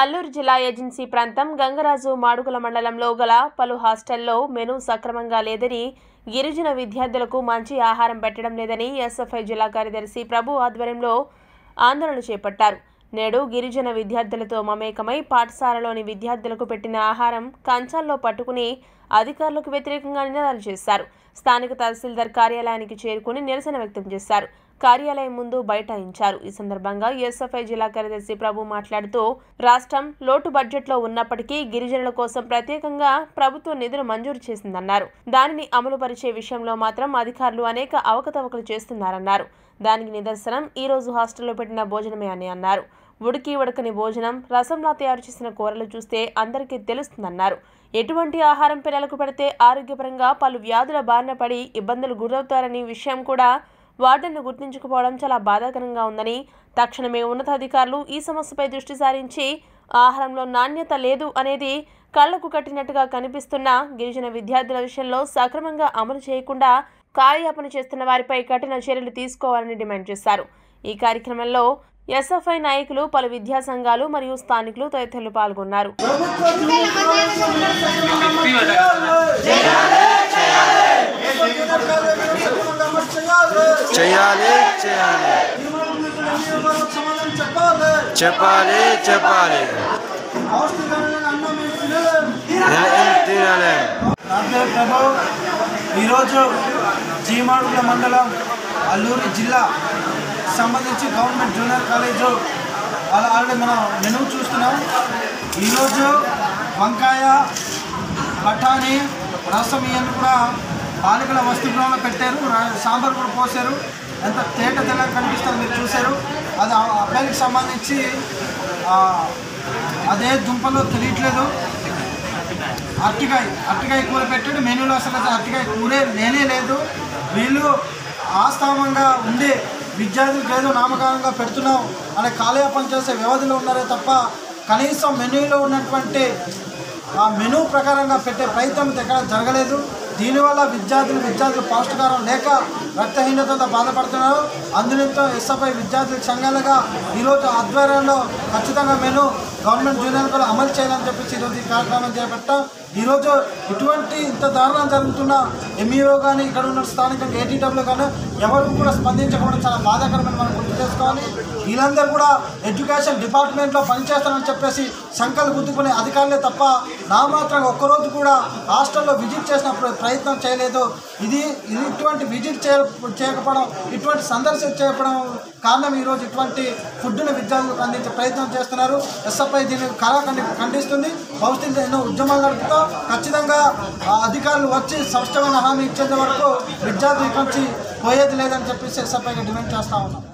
అల్లూరు జిల్లా ఏజెన్సీ ప్రాంతం గంగరాజు మాడుగుల మండలంలో గల పలు హాస్టల్లో మెనూ సక్రమంగా లేదని గిరిజన విద్యార్థులకు మంచి ఆహారం పెట్టడం లేదని ఎస్ఎఫ్ఐ జిల్లా కార్యదర్శి ప్రభు ఆధ్వర్యంలో ఆందోళన చేపట్టారు. నేడు గిరిజన విద్యార్థులతో మమేకమై పాఠశాలలోని విద్యార్థులకు పెట్టిన ఆహారం కంచాల్లో పట్టుకుని అధికారులకు వ్యతిరేకంగా నినాదాలు చేశారు. స్థానిక తహసీల్దార్ కార్యాలయానికి చేరుకుని నిరసన వ్యక్తం చేశారు. కార్యాలయం ముందు బైఠాయించారు. ఈ సందర్భంగా ఎస్ఎఫ్ఐ జిల్లా కార్యదర్శి ప్రభు మాట్లాడుతూ రాష్ట్రం లోటు బడ్జెట్లో ఉన్నప్పటికీ గిరిజనుల కోసం ప్రత్యేకంగా ప్రభుత్వం నిధులు మంజూరు చేసిందన్నారు. దానిని అమలు పరిచే విషయంలో మాత్రం అధికారులు అనేక అవకతవకలు చేస్తున్నారన్నారు. దానికి నిదర్శనం ఈ రోజు హాస్టల్లో పెట్టిన భోజనమే అని అన్నారు. ఉడికి ఉడకని భోజనం రసంలా తయారు చేసిన కూరలు చూస్తే అందరికీ తెలుస్తుందన్నారు. ఎటువంటి ఆహారం పిల్లలకు పెడితే ఆరోగ్యపరంగా పలు వ్యాధుల బారిన పడి ఇబ్బందులు గురవుతారని విషయం కూడా వార్డన్ను గుర్తించకపోవడం చాలా బాధాకరంగా ఉందని తక్షణమే ఉన్నతాధికారులు ఈ సమస్యపై దృష్టి సారించి ఆహారంలో నాణ్యత లేదు అనేది కళ్ళకు కట్టినట్టుగా కనిపిస్తున్న గిరిజన విద్యార్థుల విషయంలో సక్రమంగా అమలు చేయకుండా కాలయాపన చేస్తున్న వారిపై కఠిన చర్యలు తీసుకోవాలని డిమాండ్ చేశారు. ఈ కార్యక్రమంలో ఎస్ఎఫ్ఐ నాయకులు పలు విద్యా సంఘాలు మరియు స్థానికులు తదితరులు పాల్గొన్నారు. చేయాలి చేయాలి. చెప్పాలి చెప్పాలి. తినాలి ఈరోజు జీమాడుగుల మండలం అల్లూరి జిల్లా సంబంధించి గవర్నమెంట్ జూనియర్ కాలేజు అలా ఆల్రెడీ మనం మెనూ చూస్తున్నాం. ఈరోజు వంకాయ బఠానీ రసం ఇవన్నీ కూడా బాలికల వస్తుగృహంలో పెట్టారు. సాంబార్ కూడా పోసారు. ఎంత తేట తెల్లగా కనిపిస్తారు మీరు చూశారు. అది ఆ అబ్బాయికి సంబంధించి అదే దుంపలో తెలియట్లేదు. అరటికాయ అరటికాయ కూర పెట్టాడు. మెనూలో అసలు అసలు అరటికాయ కూరే లేనే లేదు. వీళ్ళు ఆస్థామంగా ఉండే విద్యార్థులకు ఏదో నామకారంగా పెడుతున్నాం అనే కాలయాపన చేసే వ్యవధిలో ఉన్నారే తప్ప కనీసం మెనూలో ఉన్నటువంటి ఆ మెనూ ప్రకారంగా పెట్టే ప్రయత్నం ఎక్కడ జరగలేదు. దీనివల్ల విద్యార్థులు విద్యార్థులు పౌష్టికారం లేక రక్తహీనతతో బాధపడుతున్నారు. అందులో ఎస్ఎఫ్ఐ విద్యార్థుల సంఘాలుగా ఈరోజు ఆధ్వర్యంలో ఖచ్చితంగా మెను గవర్నమెంట్ జూనియర్ కూడా అమలు చేయాలని చెప్పేసి ఈరోజు ఈ కార్యక్రమం చేపట్టాం. ఈరోజు ఇటువంటి ఇంత దారుణం జరుగుతున్న ఎంఈఓ కానీ ఇక్కడ ఉన్న స్థానికంగా ఏటీడబ్ల్యూ కానీ ఎవరు కూడా స్పందించకపోవడం చాలా బాధాకరమని మనం గుర్తు చేసుకోవాలి. వీళ్ళందరూ కూడా ఎడ్యుకేషన్ డిపార్ట్మెంట్లో పనిచేస్తారని చెప్పేసి సంకలు గుద్దుకునే అధికారులే తప్ప నా మాత్రం ఒక్కరోజు కూడా హాస్టల్లో విజిట్ చేసినప్పుడు ప్రయత్నం చేయలేదు. ఇది ఇటువంటి విజిట్ చేయ చేయకపోవడం ఇటువంటి సందర్శన చేయకపోవడం కారణం ఈరోజు ఇటువంటి ఫుడ్ను విద్యార్థులకు అందించే ప్రయత్నం చేస్తున్నారు. ఎస్ఎఫ్ఐ దీన్ని కళా ఖండిస్తుంది. భవిష్యత్తులో ఎన్నో ఉద్యమాలు నడుపుతాం ఖచ్చితంగా అధికారులు వచ్చి స్పష్టమైన హామీ ఇచ్చేంత వరకు విద్యార్థి ఇక్కడి నుంచి పోయేది లేదని చెప్పేసి ఎస్ఎఫ్ఐగా డిమాండ్ చేస్తా ఉన్నాం